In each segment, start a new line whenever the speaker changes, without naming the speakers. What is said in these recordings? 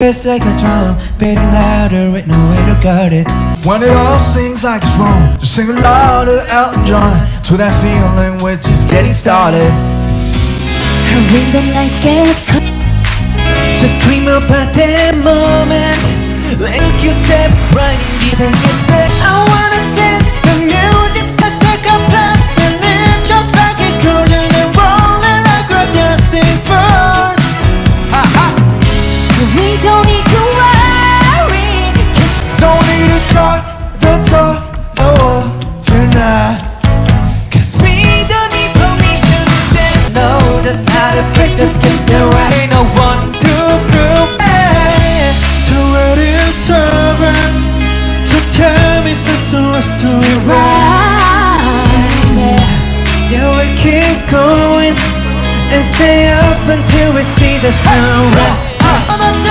It's like a drum, beating louder with no way to guard it.
When it all seems like it's wrong, just sing along to Elton John to that feeling we're just getting started.
And when the nights get cold,
Just dream about that moment when you yourself right in the you say I wanna Cause we don't need permission to dance. No, that's how break. Just get the right. Ain't no one to prove. Hey,
To wedding servant to tell me since the rest to it right.
Right, yeah.
yeah, we keep going and stay up until we see the sunrise.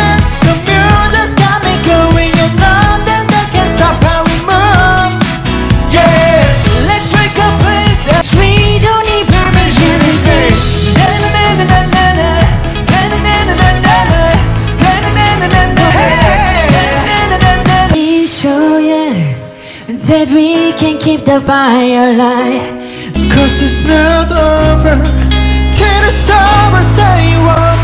That we
can keep the fire alive.
Cause it's not over till the summer say